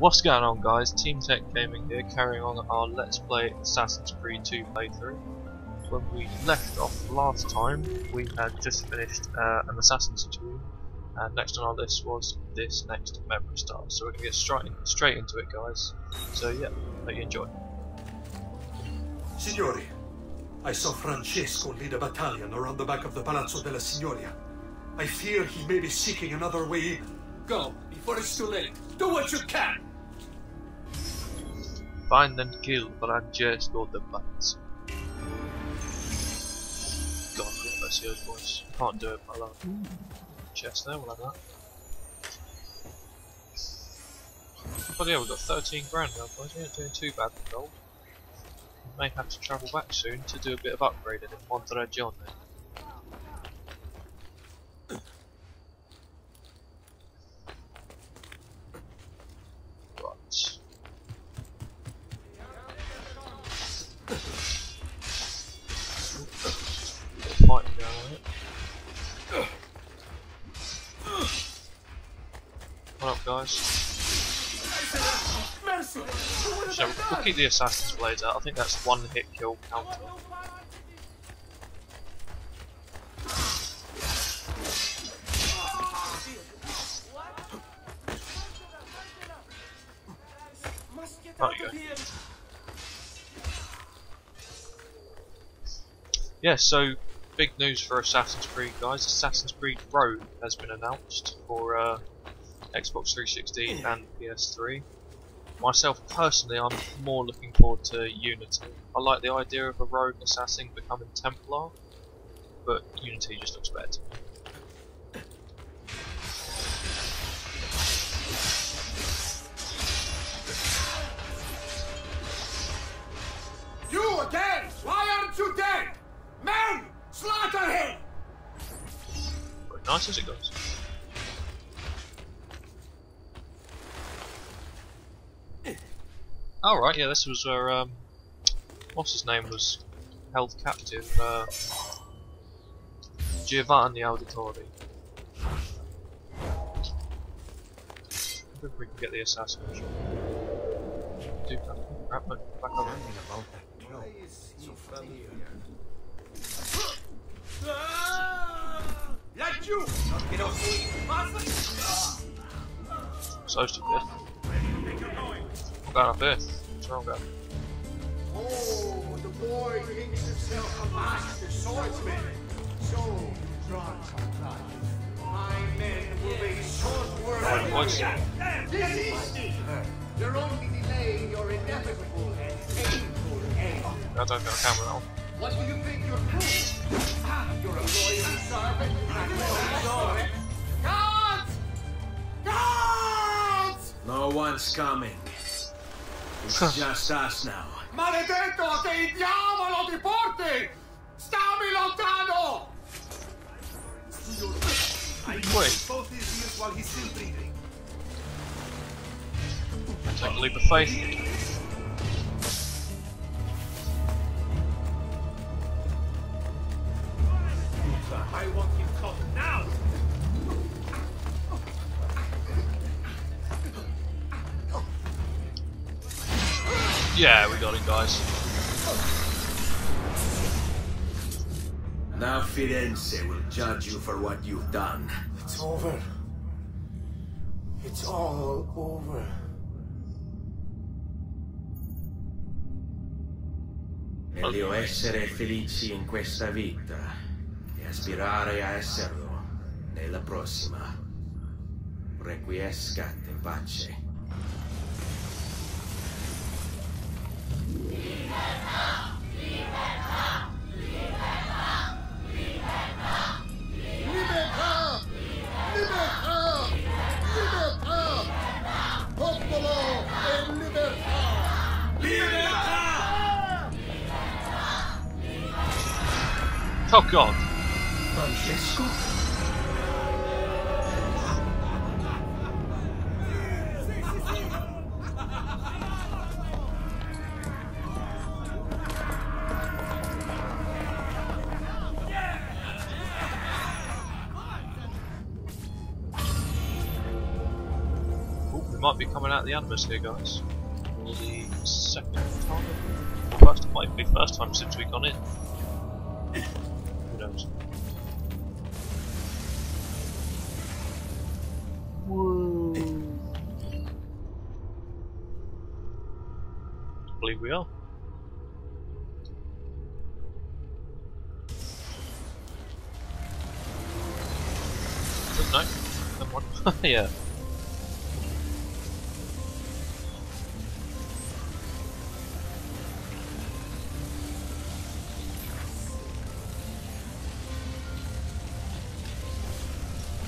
What's going on guys, Team Tech Gaming here, carrying on our Let's Play Assassin's Creed 2 playthrough. When we left off last time, we had just finished uh, an Assassin's Tomb, and next on our list was this next Memory Star. So we're going to get straight, straight into it guys. So yeah, hope you enjoy. Signori, I saw Francesco lead a battalion around the back of the Palazzo della Signoria. I fear he may be seeking another way in. Go, before it's too late. Do what you can! Find and kill de Pazzi. God, what a Sergio's voice. Can't do it by that. Chest there, we'll have that. But yeah, we've got 13 grand now, guys. We ain't doing too bad with gold. We may have to travel back soon to do a bit of upgrading in Monteriggioni. Right. The Assassin's Blades out. I think that's one hit kill counter. Oh, you go. Yeah, so big news for Assassin's Creed, guys. Assassin's Creed Rogue has been announced for uh, Xbox 360 and PS3. Myself personally, I'm more looking forward to Unity. I like the idea of a rogue assassin becoming Templar, but Unity just looks better. to me. You again! Why aren't you dead? Men! Slaughter him! Very nice as it goes. Oh right, yeah, this was where um, what's his name was held captive. Uh, Giovanni Auditore. I think we can get the assassin. Do that. Right, back, back over. Like you! So stupid. I'm going up here. What's wrong, guy? Oh, the boy thinks himself a master swordsman. So drawn from life. My men will be short words. Right, boys. Desist! You're only delaying your inevitable and painful end. I don't got a camera now. What do you think you're doing? Ah, you're a loyal servant and well deserved. Guards! Guards! No one's coming. It's just us now. Maledetto che il diavolo ti porti! Stammi lontano! Wait, Both his ears while he's Yeah, we got it, guys. Now Firenze will judge you for what you've done. It's over. It's all over. Meglio essere felici in questa vita e aspirare a esserlo nella prossima. Requiescat in pace. Oh god. Francesco? might be coming out of the Animus here, guys. For the second time. First, might be first time since we've gone in. No, never mind. yeah.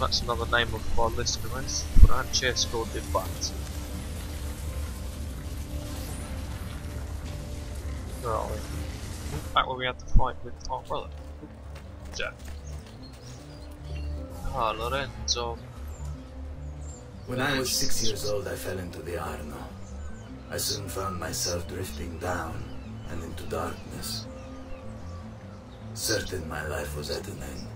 That's another name of our listeners. Francesco De Pazzi. Where are we? Back where we had the fight with our brother. Jack. Ah, Lorenzo. When I was six years old, I fell into the Arno. I soon found myself drifting down and into darkness. Certain my life was at an end.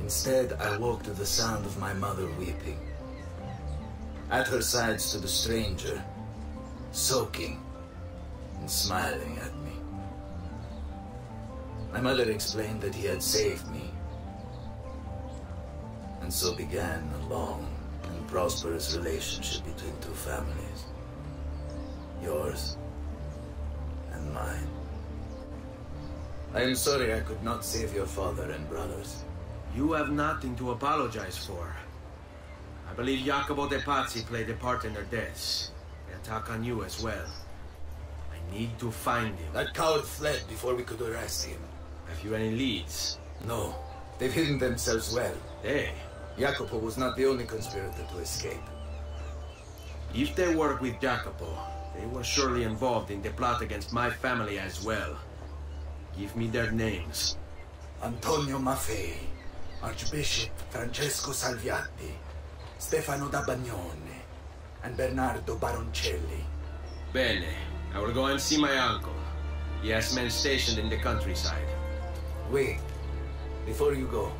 Instead, I woke to the sound of my mother weeping. At her side stood a stranger, soaking and smiling at me. My mother explained that he had saved me. And so began a long and prosperous relationship between two families. Yours and mine. I am sorry I could not save your father and brothers. You have nothing to apologize for. I believe Jacopo de Pazzi played a part in their deaths. They attack on you as well. I need to find him. That coward fled before we could arrest him. Have you any leads? No, they've hidden themselves well. Hey, Jacopo was not the only conspirator to escape. if they worked with Jacopo, they were surely involved in the plot against my family as well. Give me their names. Antonio Maffei, Archbishop Francesco Salviati, Stefano da Bagnone, and Bernardo Baroncelli. Bene. I will go and see my uncle. He has men stationed in the countryside. Wait, before you go,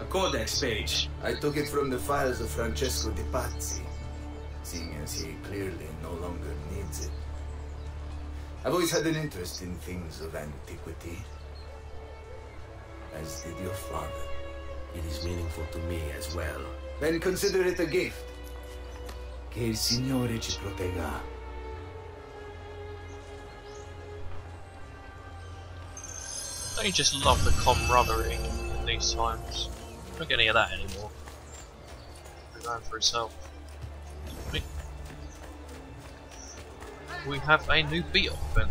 A codex page. I took it from the files of Francesco de Pazzi, seeing as he clearly no longer needs it. I've always had an interest in things of antiquity, as did your father. It is meaningful to me as well. Then consider it a gift. Che il Signore ci protegga. Don't just love the camaraderie in these times? Don't get any of that anymore. Going for itself. We- We have a new beat event.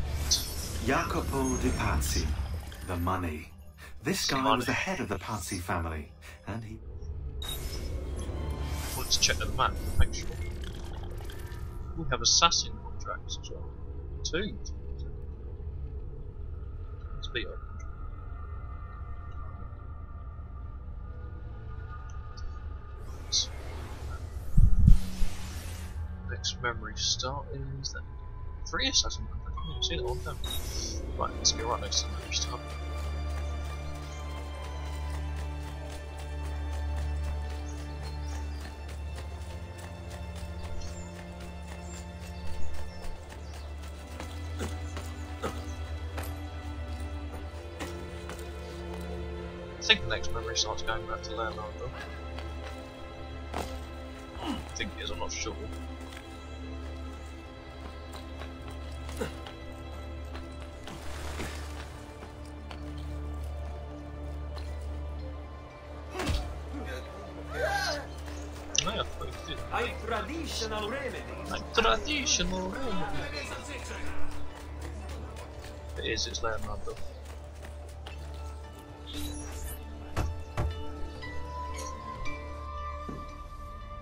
Jacopo de Pazzi, the money. This guy Money. was the head of the Pazzi family, and he Let's check the map to make sure. We have assassin contracts as well. Two. Let's beat up. Next memory start is that three assassin contracts. I haven't seen it all time. Right, let's go right next to the memory start. I think the next memory starts going back to Leonardo. I think it is, I'm not sure. Like traditional remedy. It is, it's Leonardo.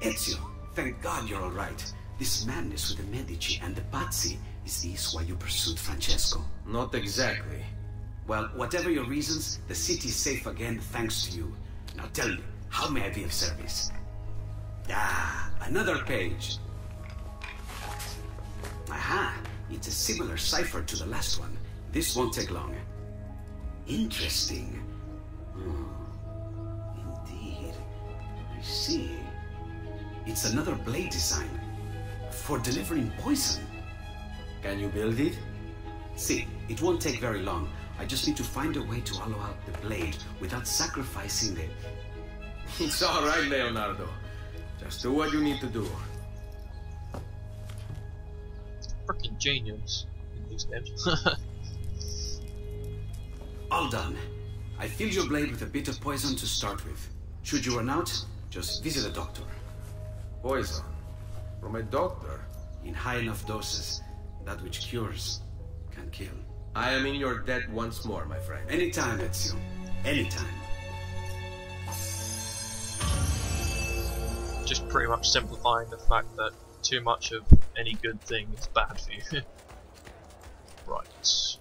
Ezio, thank God you're all right. This madness with the Medici and the Pazzi, is this why you pursued Francesco? Not exactly. Well, whatever your reasons, the city is safe again thanks to you. Now tell me, how may I be of service? Ah, another page. It's a similar cipher to the last one. This won't take long. Interesting. Hmm. Indeed. I see. It's another blade design. For delivering poison. Can you build it? See, it won't take very long. I just need to find a way to hollow out the blade without sacrificing the... It's all right, Leonardo. Just do what you need to do. Freaking genius in these games. All done. I filled your blade with a bit of poison to start with. Should you run out, just visit a doctor. Poison. From a doctor. In high enough doses, that which cures can kill. I am in your debt once more, my friend. Anytime, Ezio. Anytime. Just pretty much simplifying the fact that too much of any good thing is bad for you. right.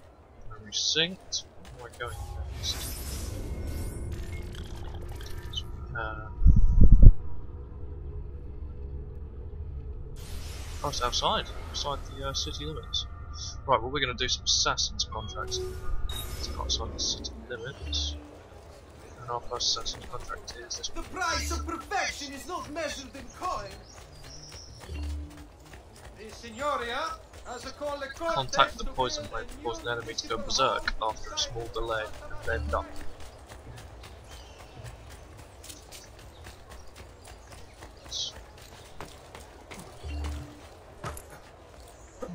Memory synced. Where am I going next? So we have- Oh, it's outside, outside the uh, city limits. Right, well, we're going to do some assassins contracts. It's outside the city limits. And our first assassin's contract is this The price of perfection is not measured in coin. Contact the poison blade to cause an enemy to go berserk after a small delay and then die.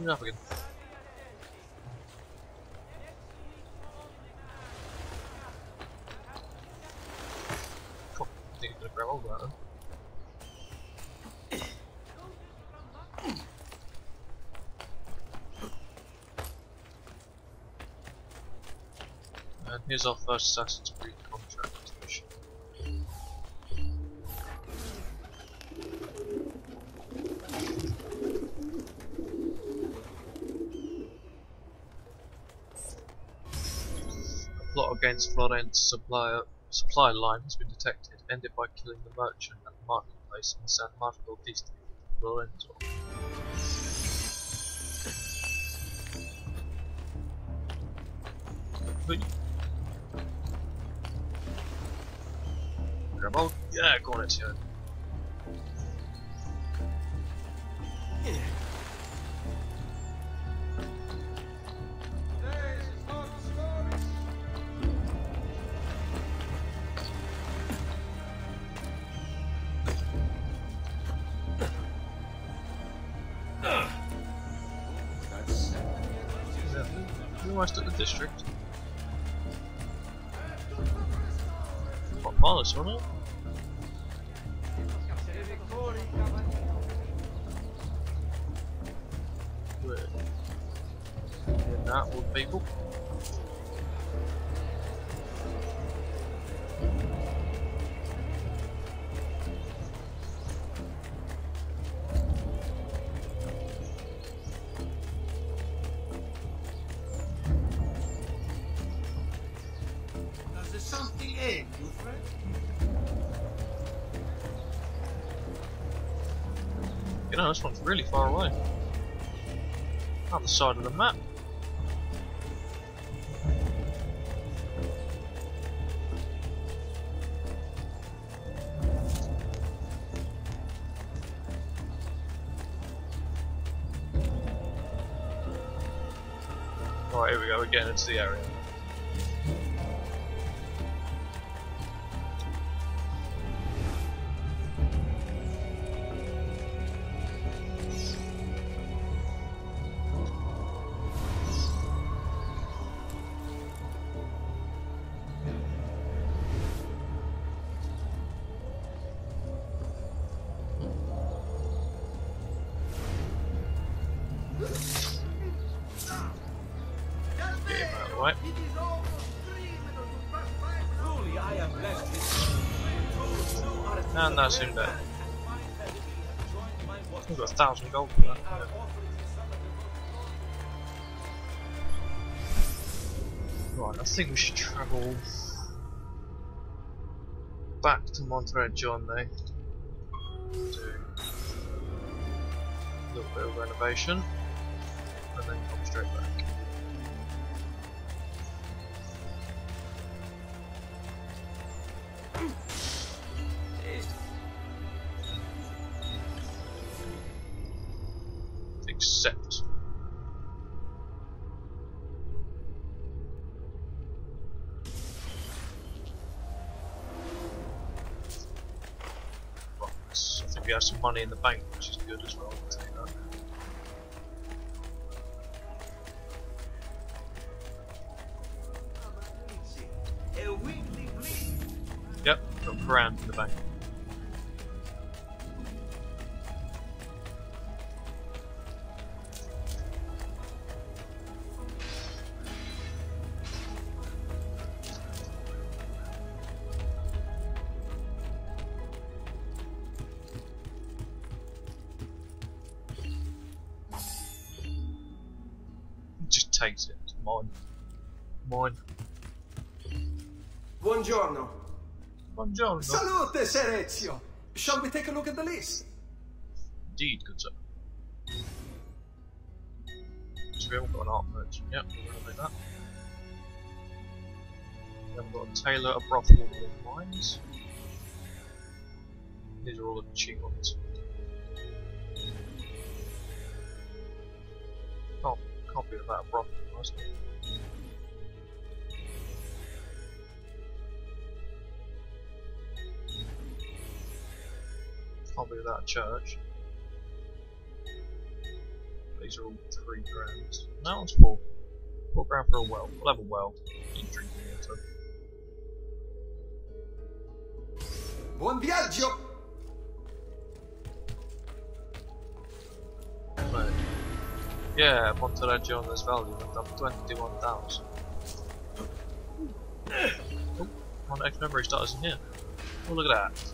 Up again. Cool. I think he's gonna grab hold of that then. And here's our first Assassin's Creed contract mission. A plot against Florence supply, supply line has been detected. End it by killing the merchant at the marketplace in San Marco district, Lorenzo. Hold. Yeah, go on. Yeah, You're almost at the district. Marlis, wasn't it? We're in that with people. You know, this one's really far away. Other side of the map. Right, here we go, we're getting into the area. And that's him dead. We've got a thousand gold for that. Right, I think we should travel back to Monteriggioni now. Do a little bit of renovation and then come straight back. We have some money in the bank, which is good as well. Takes it. It's mine. Mine. Buongiorno. Buongiorno. Salute, Ser Ezio. Shall we take a look at the list? Indeed, good sir. So we haven't got an art merchant yet, we're gonna do that. We haven't got a tailor, a brothel, or mines. These are all the cheap ones. Be without a brothel, must it? Be without a church. These are all three grand. No, one's four. Four grand for a well. We'll have a well. Need drinking water. Buon viaggio. Yeah, Monterregio on this value went up 21,000. Oh, one extra memory starters in here. Oh, look at that.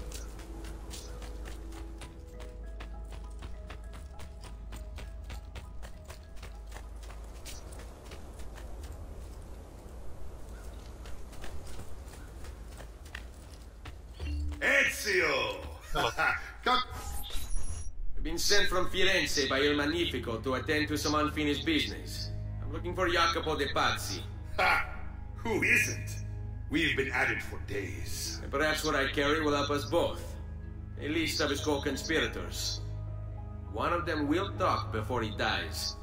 Ezio! sent from Firenze by Il Magnifico to attend to some unfinished business. I'm looking for Jacopo de Pazzi. Ha! Who isn't? We've been at it for days. And perhaps what I carry will help us both. A list of his co-conspirators. One of them will talk before he dies.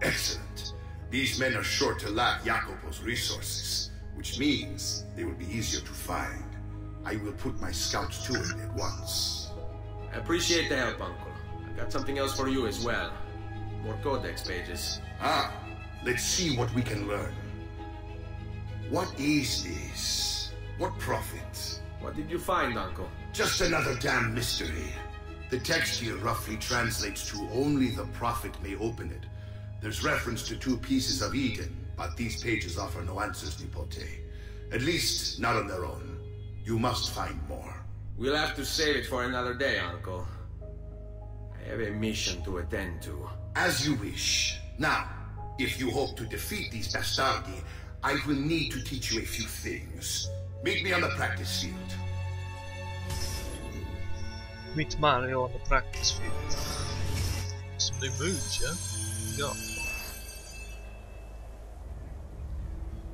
Excellent. These men are sure to lack Jacopo's resources, which means they will be easier to find. I will put my scouts to it at once. I appreciate the help, Uncle. Got something else for you as well. More codex pages. Ah, let's see what we can learn. What is this? What profit? What did you find, Uncle? Just another damn mystery. The text here roughly translates to only the prophet may open it. There's reference to two pieces of Eden, but these pages offer no answers, Nipote. At least, not on their own. You must find more. We'll have to save it for another day, Uncle. I have a mission to attend to. As you wish. Now, if you hope to defeat these bastardi, I will need to teach you a few things. Meet me on the practice field. Meet Mario on the practice field. Some new moves, yeah? What you?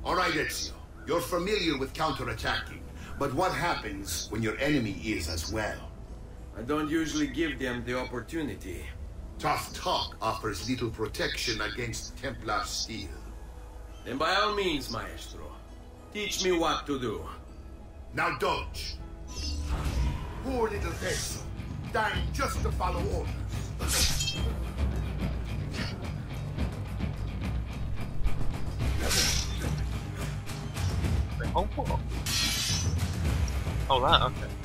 All right, Ezio. You're familiar with counterattacking, but what happens when your enemy is as well? I don't usually give them the opportunity. Tough talk offers little protection against Templar steel. Then by all means, Maestro, teach me what to do. Now, Dodge. Poor little vessel, dying just to follow orders. Oh. Oh, that, okay.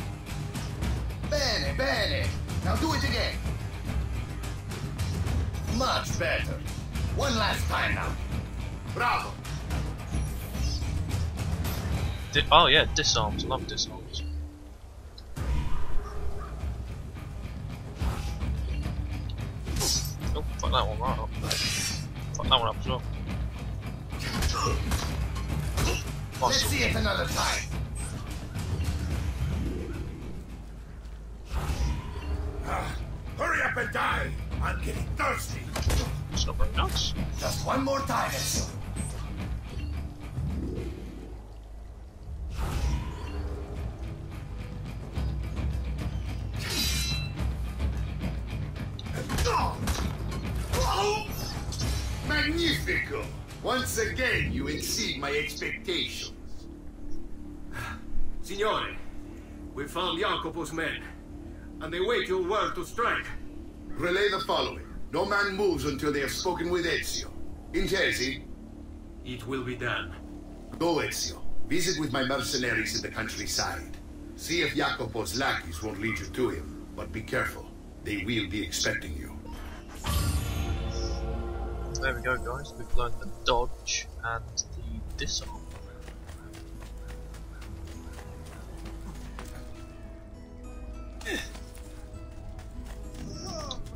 Bene, bene. Now do it again. Much better. One last time now. Bravo. Di oh, yeah, disarms. Love disarms. Oh, fuck that one right up. Fuck that one up as well. Let's see it another time. Ah, hurry up and die. I'm getting thirsty. It's not very. Just one more time, Ezio. Magnifico! Once again, you exceed my expectations. Signore, we found Jacopo's men, and they wait your word to strike. Relay the following. No man moves until they have spoken with Ezio. Intesi, It will be done. go Ezio. Visit with my mercenaries in the countryside. See if Jacopo's lackeys won't lead you to him. But be careful. They will be expecting you. There we go, guys. We've learned the dodge and the disarm.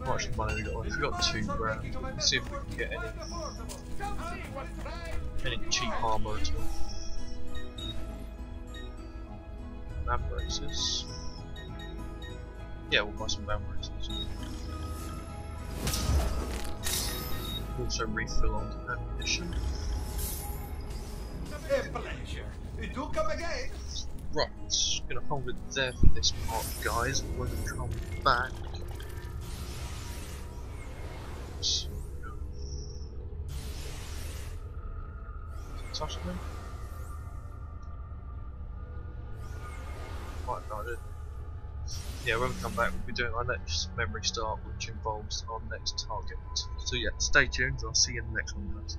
How much money we got? We've got two grand. Let's see if we can get any any cheap armor at all. Van braces. Yeah, we'll buy some vambraces. Also refill on ammunition. A pleasure. Do come again. Right, gonna hold it there for this part, guys. When we come back. Yeah, when we come back, we'll be doing our next memory start, which involves our next target. So yeah, stay tuned. I'll see you in the next one, guys.